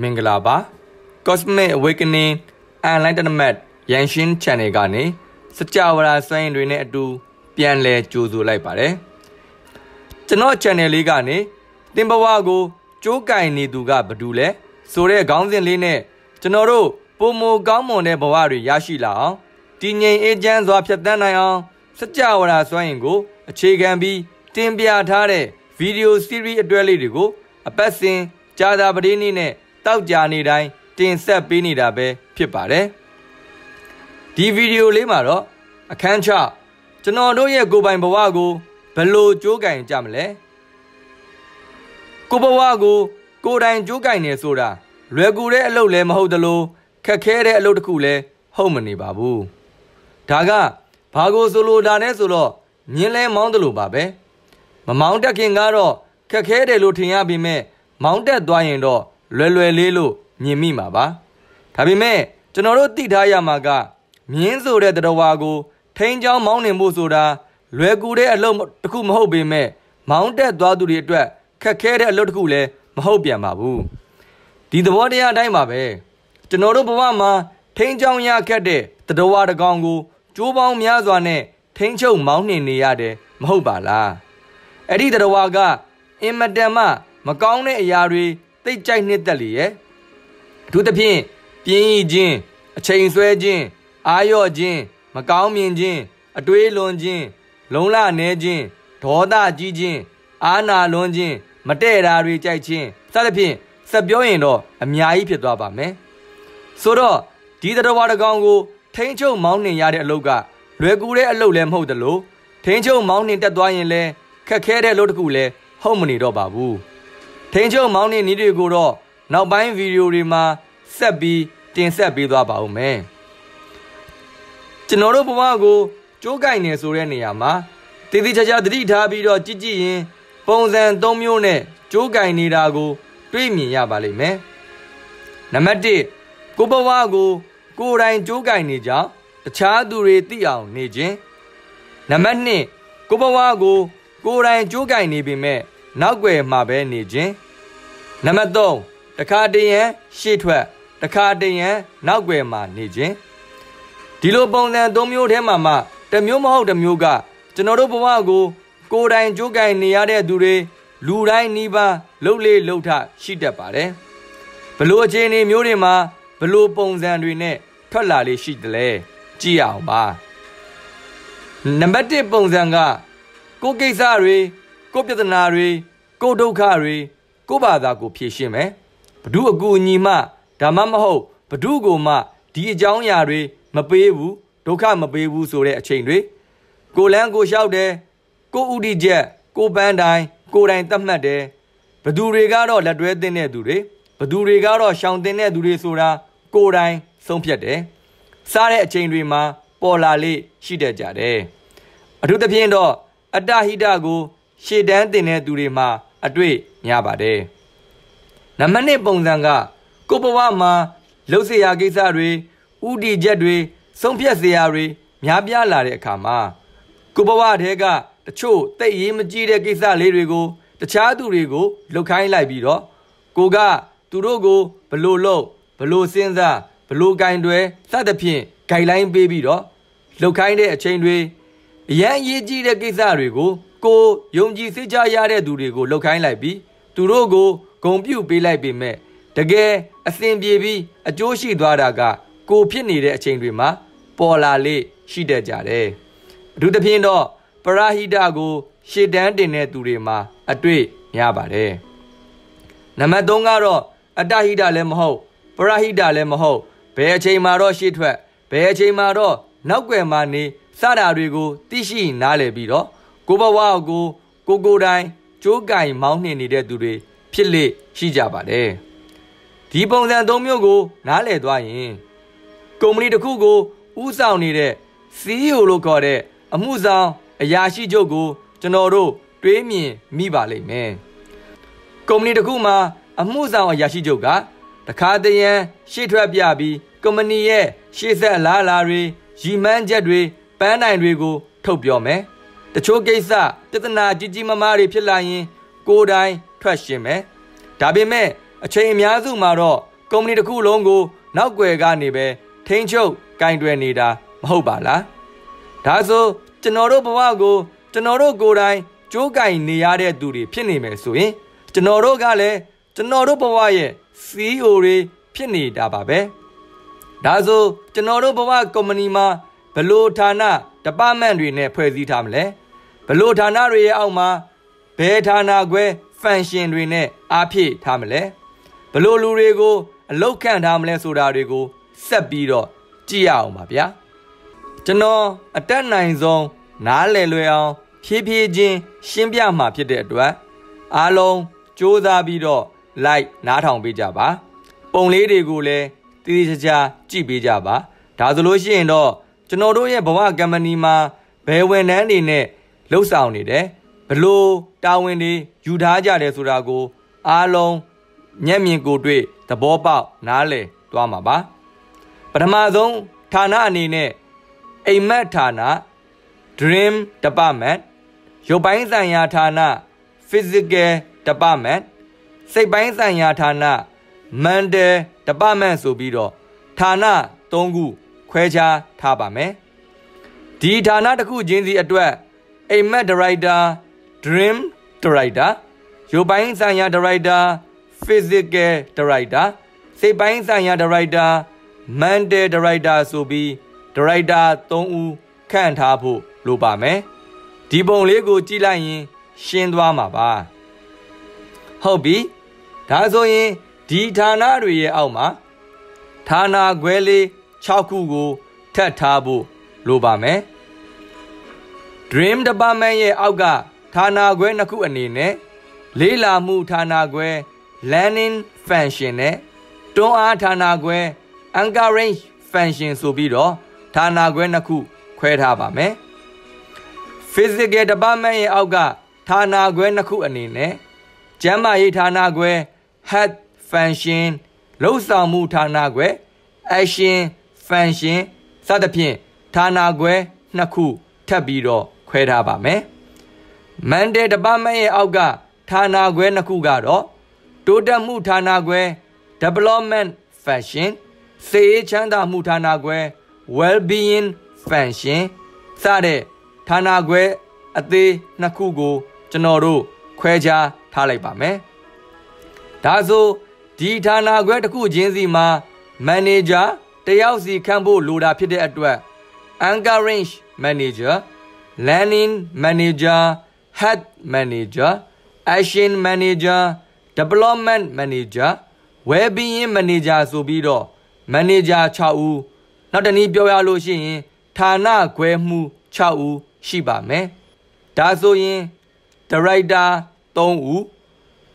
မင်္ဂလာပါ Cosmic Awakening Enlightenment ရန်ရှင်း Channel ကနေစကြဝဠာစွမ်းရည်တွေနဲ့အတူ ပြန်လည်ကြိုဆိုလိုက်ပါတယ်ကျွန်တော် channel လေးကနေတင်ဘဝကိုကြိုးကင်နေသူကဘယ်သူလဲဆိုတဲ့ခေါင်းစဉ်လေးနဲ့ကျွန်တော်တို့ပုံမကောင်းမွန်တဲ့ဘဝတွေရရှိလာအောင်တည်ငြိမ်အေးချမ်းစွာဖြတ်သန်းနိုင်အောင်စကြဝဠာစွမ်းရည်ကို အခြေခံပြီးတင်ပြထားတဲ့ဗီဒီယို series အတွဲလေးတွေကိုအပတ်စဉ်ကြာသာပတိနေ့နဲ့ တောက်ကြနေတိုင်းတင်ဆက်ပေးနေတာပဲဖြစ်ပါတယ်ဒီဗီဒီယိုလေးမှာတော့အခန်းချကျွန်တော်တို့ရဲ့ကိုယ်ပိုင်ဘဝကိုဘယ်လိုကြိုးကင်ကြမလဲကိုဘဝကိုကိုယ်တိုင်ကြိုးကင်နေဆိုတာလွယ်ကူတဲ့အလုပ်လည်းမဟုတ်သလိုခက်ခဲတဲ့အလုပ်တစ်ခုလည်းဟုတ်မနေပါဘူးဒါကဘာကိုဆိုလိုတာနဲ့ဆိုတော့မြင်းလဲမောင်းတယ်လို့ပါပဲမမောင်းတက်ခင်ကတော့ခက်ခဲတယ်လို့ထင်ရပေမဲ့မောင်းတက်သွားရင်တော့ လွယ်လွယ်လေးလို့မြင်မိမှာပါဒါပေမဲ့ကျွန်တော်တို့သိထားရမှာကမြင်းဆိုတဲ့တရဝါကို ထိန်းချောင်းမောင်းနှင်ဖို့ဆိုတာလွယ်ကူတဲ့အလုပ်တစ်ခုမဟုတ်ပေမဲ့မောင်းတက်သွားသူတွေအတွက်ခက်ခဲတဲ့အလုပ်တစ်ခုလည်းမဟုတ်ပြန်ပါဘူးဒီသဘောတရားအတိုင်းပါပဲကျွန်တော်တို့ဘဝမှာထိန်းချောင်းရခက်တဲ့တရဝါတကောင်ကိုကြိုးပေါင်းများစွာနဲ့ထိန်းချုပ်မောင်းနှင်နေရတယ်မဟုတ်ပါလားအဲ့ဒီတရဝါကအင်မတန်မှမကောင်းတဲ့အရာတွေ သိကြိုက်နှစ်သက်လေရဲ့အထူးသဖြင့်ပြင်းရည်ခြင်းအချိန်ဆွဲခြင်းအာရော့ခြင်းမကောင်းမြင်ခြင်းအတွေးလွန်ခြင်းလုံလနဲခြင်းဒေါသကြီးခြင်းအာနာလွန်ခြင်းမတဲ့တာတွေကြိုက်ခြင်းစသဖြင့်စက်ပြောရင်တော့အများကြီးဖြစ်သွားပါမယ်ဆိုတော့ဒီတရဝါတကောင်ကိုထိန်းချုပ်မောင်းနှင်ရတဲ့အလုပ်ကလွယ်ကူတဲ့အလုပ်လည်းမဟုတ်သလိုထိန်းချုပ်မောင်းနှင်တက်သွားရင်လည်းခက်ခဲတဲ့အလုပ်တစ်ခုလည်းဟုတ်မနေတော့ပါဘူး ထိန်းချုပ်မောင်းနှင်နည်းတွေကိုတော့နောက်ပိုင်းဗီဒီယိုတွေမှာဆက်ပြီးတင်ဆက်ပေးသွားပါဦးမယ်ကျွန်တော်တို့ဘဝကိုကြိုးကင်နေဆိုတဲ့နေရာမှာတည်တည်ချာချာသတိထားပြီးတော့ကြည့်ကြည့်ရင် ပုံစံ၃မျိုးနဲ့ကြိုးကင်နေတာကို တွေ့မြင်ရပါလိမ့်မယ်နံပါတ်1ကိုဘဝကို ကိုယ်တိုင်ကြိုးကင်နေကြတခြားသူတွေသိအောင်နေခြင်းနံပါတ်2ကိုဘဝကို ကိုယ်တိုင်ကြိုးကင်နေပေမဲ့ နောက်ွယ်မှာပဲနေခြင်းနံပါတ်3တခါတရံရှေ့ထွက်တခါတရံနောက်ွယ်မှာနေခြင်းဒီလိုပုံစံ၃မျိုးထဲမှာမှတမျိုးမဟုတ်တမျိုးကကျွန်တော်တို့ဘဝကိုကိုယ်တိုင်ကြိုးကင်နေရတဲ့သူတွေလူတိုင်းနီးပါးလှုပ်လေလှုပ်ထရှိတတ်ပါတယ်ဘလို့အခြေအနေမျိုးတွေမှာဘလို့ပုံစံတွေနဲ့ထွက်လာလေးရှိတယ်လဲကြည့်ရအောင်ပါနံပါတ်1ပုံစံကကိုကိစ္စတွေ ကိုပြဿနာတွေကိုဒုက္ခတွေကိုဘာသာကိုဖြေရှင်းမယ်ဘဒုအကူအညီမှဒါမှမဟုတ်ဘဒုကိုမှဒီအကြောင်းအရာတွေမပေးဘူးဒုက္ခမပေးဘူးဆိုတဲ့အချိန်တွေကိုလန်းကိုလျှောက်တယ်ကိုဥတီချက်ကိုပန်းတိုင်းကိုတိုင်သတ်မှတ်တယ်ဘသူတွေကတော့လက်တွဲတင်တဲ့သူတွေဘသူတွေကတော့ရှောင်တင်တဲ့သူတွေဆိုတာကိုတိုင်ဆုံးဖြတ်တယ်စားတဲ့အချိန်တွေမှာပေါ်လာလေရှိတတ်ကြတယ်အထူးသဖြင့်တော့အတ္တဟိတကို ရှေ့တန်းတင်တဲ့သူတွေမှာအတွေ့ရပါတယ်။နံပါတ်1ပုံစံကကိုဘဝမှာလှုပ်ရှားကိစ္စတွေဥတီချက်တွေဆုံးဖြတ်စရာတွေများပြားလာတဲ့အခါမှာကိုဘဝတဲကတချို့တိတ်ရေးမကြည့်တဲ့ကိစ္စလေးတွေကိုတခြားသူတွေကိုလှုပ်ခိုင်းလိုက်ပြီးတော့ကိုကသူတို့ကိုဘလို့လို့ဘလို့စဉ်းစားဘလို့ကင်တွယ်စသဖြင့်ဂိုင်လိုင်းပေးပြီးတော့လှုပ်ခိုင်းတဲ့အချိန်တွေအရန်အရေးကြီးတဲ့ကိစ္စတွေကို ကိုယုံကြည်စိတ်ချရတဲ့သူတွေကိုလှုပ်ခိုင်းလိုက်ပြီးသူတို့ကိုဂုံပြုတ်ပေးလိုက်ပေမဲ့တကယ်အစဉ်ပြေပြီးအကျိုးရှိသွားတာက ကိုဖြစ်နေတဲ့အချိန်တွေမှာပေါ်လာလေရှိတတ်ကြတယ်အထူးသဖြင့်တော့ပရာဟိတကို ရှေ့တန်းတင်တဲ့သူတွေမှာအတွေ့များပါတယ်နံပါတ်3ကတော့အတ္တဟိတလည်းမဟုတ်ပရာဟိတလည်းမဟုတ်ဘယ်အချိန်မှာတော့ရှေ့ထွက်ဘယ်အချိန်မှာတော့နောက်ွယ်မှာနေစတာတွေကိုသိရှိနားလည်ပြီးတော့ ကိုဘဝကိုကိုကိုတိုင်းကြိုးကင်မောင်းနှင်နေတဲ့သူတွေဖြစ်လေရှိကြပါတယ်ဒီပုံစံ၃မျိုးကို နားလည်သွားရင်ကုမ္ပဏီတစ်ခုကိုဥဆောင်နေတဲ့ CEO လို့ခေါ်တဲ့အမှုဆောင်အရာရှိချုပ်ကို ကျွန်တော်တို့တွေးမြင်မိပါလိမ့်မယ်ကုမ္ပဏီတစ်ခုမှာ အမှုဆောင်အရာရှိချုပ်ကတခါတရံရှေ့ထွက်ပြပြီးကုမ္ပဏီရဲ့ရှေ့ဆက်အလားအလာတွေရည်မှန်းချက်တွေပန်းနိုင်တွေကို ထုတ်ပြောမယ် တချို့ကိစ္စပြဿနာကြီးကြီးမားမားတွေဖြစ်လာရင် ကိုယ်တိုင်ထွက်ရှင်မယ်ဒါပေမဲ့အချိန်အများစုမှာတော့ကုမ္ပဏီတစ်ခုလုံးကို နောက်ွယ်ကနေပဲထိန်းချုပ်ကင်တွယ်နေတာမဟုတ်ပါလားဒါဆိုကျွန်တော်တို့ဘဝကိုကျွန်တော်တို့ကိုယ်တိုင်ကြိုးကင်နေရတဲ့သူတွေဖြစ်နေမယ်ဆိုရင်ကျွန်တော်တို့ကလည်းကျွန်တော်တို့ဘဝရဲ့ CEO တွေဖြစ်နေတာပါပဲဒါဆိုကျွန်တော်တို့ဘဝကုမ္ပဏီမှာဘလို့ဌာန department တွေနဲ့ဖွဲ့စည်းထားမလဲ ဘလို့ဌာနတွေရဲ့အောက်မှာဘယ်ဌာနခွဲ function တွေနဲ့အားဖြည့်ထားမလဲဘလို့လူတွေကိုအလောက်ခံထားမလဲဆိုတာတွေကိုဆက်ပြီးတော့ကြည့်ရအောင်ပါဗျာကျွန်တော်အတက်နိုင်ဆုံးနားလည်လွယ်အောင် ဖြည်းဖြည်းချင်းရှင်းပြမှာဖြစ်တဲ့အတွက်အားလုံးစ조사ပြီးတော့ like နားထောင်ပေးကြပါပုံလေးတွေကိုလည်းတည်တည်ချာချာကြည့်ပေးကြပါဒါဆိုလို့ရှိရင်တော့ကျွန်တော်တို့ရဲ့ဘဝကမ္ပဏီမှာဘယ်ဝန်ထမ်းတွေနဲ့ လှုပ်ဆောင်နေတယ်ဘလို့တာဝန်တွေယူထားကြတယ်ဆိုတာကို အားလုံးမျက်မြင်ကိုယ်တွေ့သဘောပေါက်နားလည်သွားမှာပါပထမဆုံးဌာနအနေနဲ့အိမ်မက်ဌာန Dream Department ရုပ်ပိုင်းဆိုင်ရာဌာန Physical Department စိတ်ပိုင်းဆိုင်ရာဌာန Mental Department ဆိုပြီးတော့ဌာန၃ခုခွဲခြားထားပါမယ်ဒီဌာနတစ်ခုချင်းစီအတွက် အိမ်မက်ဒါရိုက်တာ Dream ဒါရိုက်တာရုပ်ပိုင်းဆိုင်ရာဒါရိုက်တာ Physical ဒါရိုက်တာစိတ်ပိုင်းဆိုင်ရာဒါရိုက်တာ Mental ဒါရိုက်တာဆိုပြီးဒါရိုက်တာ3ဦးခန့်ထားဖို့လိုပါမယ်ဒီပုံလေးကိုကြည့်လိုက်ရင် ရှင်းသွားမှာပါဟုတ်ပြီဒါဆိုရင်ဒီဌာနတွေရဲ့အောက်မှာဌာနခွဲလေး6ခုကိုထပ်ထားဖို့လိုပါမယ် Dream Department ရဲ့အောက်ကဌာနခွဲနှစ်ခုအနေနဲ့လေးလာမှုဌာနခွဲ Learning Function နဲ့တွန်းအားဌာနခွဲ Encourage Function ဆိုပြီးတော့ဌာနခွဲနှစ်ခုခွဲထားပါမယ် Physical Department ရဲ့အောက်ကဌာနခွဲနှစ်ခုအနေနဲ့ကျန်းမာရေးဌာနခွဲ Health Function လုံဆောင်မှုဌာနခွဲ Action Function စသဖြင့်ဌာနခွဲနှစ်ခုထပ်ပြီးတော့ ခွဲထားပါမယ်။ Monday Department ရဲ့အောက်ကဌာနခွဲနှစ်ခုကတော့တိုးတက်မှုဌာနခွဲ Development Function စေချမ်းသာမှုဌာနခွဲ Well-being Function စတဲ့ဌာနခွဲအသေးနှစ်ခုကို ကျွန်တော်တို့ခွဲခြားထားလိုက်ပါမယ်။ဒါဆိုဒီဌာနခွဲတစ်ခုချင်းစီမှာမန်နေဂျာတယောက်စီခန့်ဖို့လိုတာဖြစ်တဲ့အတွက် encourage manager learning manager head manager action manager development manager well-being manager ဆိုပြီးတော့ manager 6ဦးနောက်တနည်းပြောရလို့ရှိရင်ဌာနခွဲမှု6ဦးရှိပါမယ်ဒါဆိုရင် director 3ဦး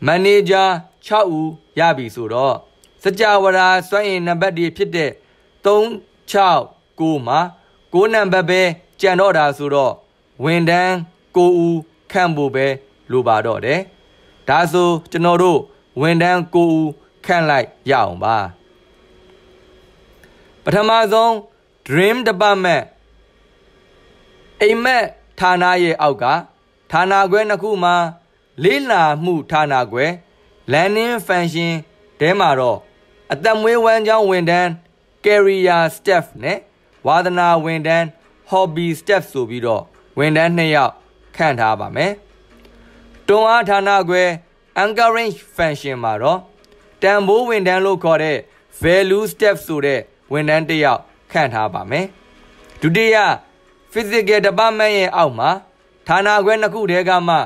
manager 6ဦးရပြီဆိုတော့စကြဝဠာစွမ်းအင်နံပါတ်တွေဖြစ်တဲ့369မှာ6နံပါတ်ပဲကြံတော့တာဆိုတော့ ဝန်တန်း9ဦးခန့်ဖို့ပဲလိုပါတော့တယ်ဒါဆိုကျွန်တော်တို့ဝန်တန်း9ဦးခန့်လိုက်ရအောင်ပါပထမဆုံး Dream Department အိမ်မက်ဌာနရဲ့အောက်ကဌာနခွဲနှစ်ခုမှာလေးလာမှုဌာနခွဲ Learning Function တဲမှာတော့အသက်မွေးဝမ်းကြောင်းဝန်ထမ်း Career Staff နဲ့ဝါသနာဝန်ထမ်း Hobby Staff ဆိုပြီးတော့ ဝန်ထမ်း2ယောက်ခန့်ထားပါမယ်။တွန်းအားဌာနခွဲ Encourage Function မှာတော့တန်ဖိုးဝန်ထမ်းလို့ခေါ်တဲ့ Value Staff ဆိုတဲ့ဝန်ထမ်းတစ်ယောက်ခန့်ထားပါမယ်။ဒုတိယ Physical Department ရဲ့အောက်မှာဌာနခွဲနှစ်ခုတည်းကမှ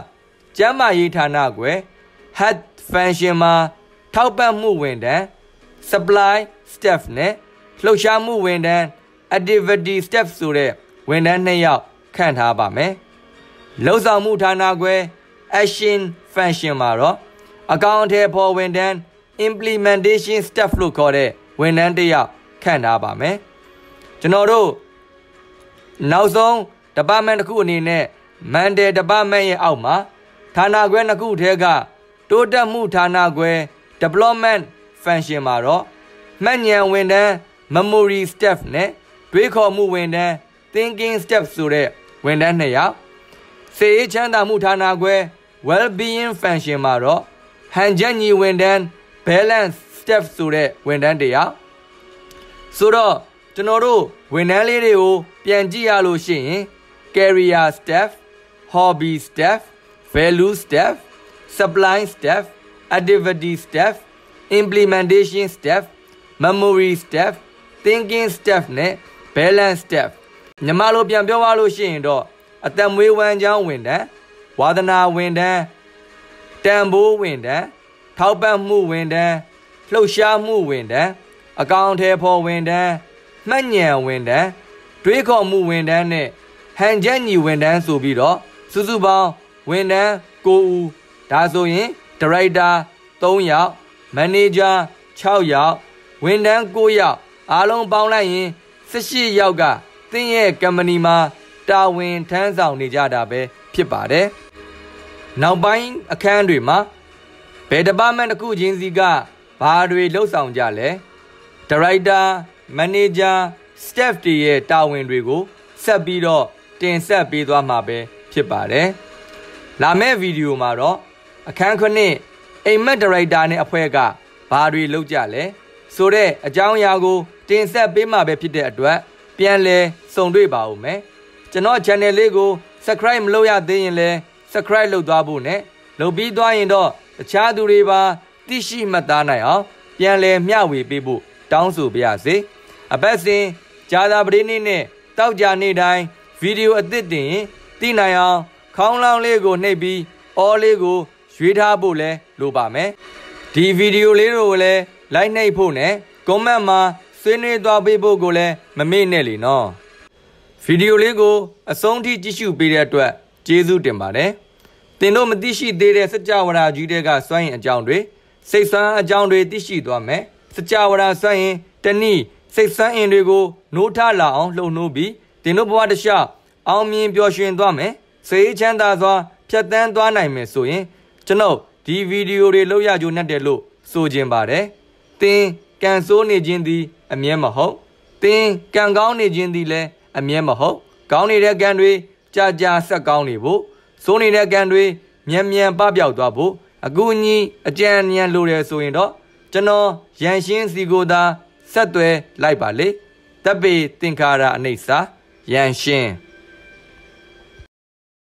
ကျန်းမာရေးဌာနခွဲ Health Function မှာထောက်ပံ့မှုဝန်ထမ်း supply staff နဲ့လှုပ်ရှားမှုဝန်ထမ်း activity staff ဆိုတဲ့ဝန်ထမ်းနှစ်ယောက် ခန့်ထားပါမယ်။လှုပ်ဆောင်မှုဌာနခွဲ action function မှာတော့အကောင့်အထည်ဖော်ဝန်ထမ်း implementation staff လို့ခေါ်တဲ့ဝန်ထမ်းတစ်ယောက်ခန့်ထားပါမယ်။ကျွန်တော်တို့နောက်ဆုံး department တစ်ခုအနေနဲ့ Monday department ရဲ့အောက်မှာဌာနခွဲနှစ်ခုထဲကတိုးတက်မှုဌာနခွဲ development function မှာတော့မှတ်ဉာဏ်ဝန်ထမ်း memory staff နဲ့တွေးခေါ်မှုဝန်ထမ်း thinking staff ဆိုတဲ့ ဝန်ထမ်းနှစ်ယောက်စေရေးချမ်းသာမှုဌာနခွဲ well being function မှာတော့ဟန်ချက်ညီဝန်ထမ်း balance staff ဆိုတဲ့ဝန်ထမ်းတရားဆိုတော့ကျွန်တော်တို့ဝန်ထမ်းလေးတွေကိုပြန်ကြည့်ရလို့ရှိရင် career staff hobby staff value staff supply staff activity staff implementation staff memory staff thinking staff နဲ့ balance staff ညီမလိုပြန်ပြောရလို့ရှိရင်တော့အသက်မွေးဝမ်းကြောင်းဝန်ထမ်းဝါသနာဝန်ထမ်းတန်ဖိုးဝန်ထမ်းထောက်ပံ့မှုဝန်ထမ်းလှုပ်ရှားမှုဝန်ထမ်းအကောင့်ထဲဖော်ဝန်ထမ်းမှတ်ဉဏ်ဝန်ထမ်းတွေးခေါ်မှုဝန်ထမ်းနဲ့ဟန်ချက်ညီဝန်ထမ်းဆိုပြီးတော့စုစုပေါင်းဝန်ထမ်း9ဦးဒါဆိုရင်ဒါရိုက်တာ3ယောက်မန်နေဂျာ6ယောက်ဝန်ထမ်း9ယောက်အားလုံးပေါင်းလိုက်ရင်18ယောက်က သင်ရဲ့ကမ္ပဏီမှာတာဝန်ထမ်းဆောင်နေကြတာပဲဖြစ်ပါတယ်။နောက်ပိုင်းအခန်းတွေမှာဘယ်ဒီပါမန့်တစ်ခုချင်းစီကဘာတွေလှုပ်ဆောင်ကြလဲ။ဒါရိုက်တာမန်နေဂျာ staff တွေရဲ့တာဝန်တွေကိုဆက်ပြီးတော့တင်ဆက်ပေးသွားမှာပဲဖြစ်ပါတယ်။လာမယ့်ဗီဒီယိုမှာတော့အခန်းခုနှစ်အိမ်မက်ဒါရိုက်တာနဲ့အဖွဲ့ကဘာတွေလုပ်ကြလဲဆိုတဲ့အကြောင်းအရာကိုတင်ဆက်ပေးမှာပဲဖြစ်တဲ့အတွက် ပြန်လဲစုံတွေ့ပါဦးမယ်ကျွန်တော် channel လေးကို subscribe မလုပ်ရသေးရင်လည်း subscribe လုပ်သွားဖို့နဲ့လုပ်ပြီးသွားရင်တော့တခြားသူတွေပါသိရှိမှတ်သားနိုင်အောင်ပြန်လဲမျှဝေပေးဖို့တောင်းဆိုပါရစေအပတ်စဉ်ဂျာသာပရိနေ့နဲ့တောက်ကြနေ့တိုင်းဗီဒီယိုအသစ်တင်သိနိုင်အောင်ခေါင်းလောင်းလေးကိုနှိပ်ပြီးအော်လေးကိုရွေးထားဖို့လဲလိုပါမယ်ဒီဗီဒီယိုလေးကိုလည်း like နှိပ်ဖို့နဲ့ comment မှာ ဆွေးနွေးသွားပေးဖို့ကိုလည်းမမေ့နဲ့လीနော်ဗီဒီယိုလေးကိုအဆုံးထိကြည့်ရှုပေးတဲ့အတွက်ကျေးဇူးတင်ပါတယ်တင်တို့မသိရှိသေးတဲ့စကြဝဠာကြီးတွေကစွန့်ရင်အကြောင်းတွေစိတ်ဆန်းအကြောင်းတွေသိရှိသွားမယ်စကြဝဠာစွန့်ရင်တနည်းစိတ်ဆန်းအင်တွေကိုနိုးထလာအောင်လှုံ့နှိုးပြီးတင်တို့ဘဝတစ်လျှောက်အောင်မြင်ပျော်ရွှင်သွားမယ်စေချမ်းသာစွာဖြတ်တန်းသွားနိုင်မယ်ဆိုရင်ကျွန်ုပ်ဒီဗီဒီယိုတွေလောက်ရကြိုနဲ့တယ်လို့ဆိုခြင်းပါတယ်သင် ကန်ဆိုးနေခြင်းသည်အမြဲမဟုတ်သင်ကံကောင်းနေခြင်းသည်လည်းအမြဲမဟုတ်ကောင်းနေတဲ့ကံတွေကြာကြာဆက်ကောင်းနေဖို့ဆိုးနေတဲ့ကံတွေမြန်မြန်ပပျောက်သွားဖို့အကူအညီအကြံဉာဏ်လိုတယ်ဆိုရင်တော့ကျွန်တော်ရန်ရှင်းစီကိုသာဆက်သွယ်လိုက်ပါလေတပ်ပေသင်္ခါရအနိစ္စရန်ရှင်း